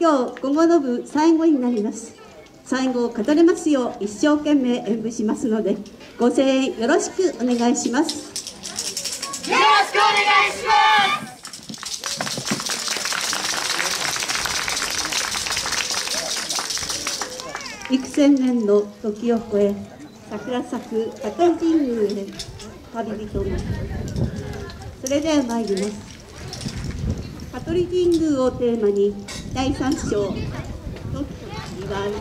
今日午後の部最後になります。最後を語れますよう一生懸命演舞しますのでご声援よろしくお願いします。よろしくお願いします。幾千年の時を超え桜咲く赤い神宮へ旅人がそれでは参ります。香取神宮をテーマに第3章の2番。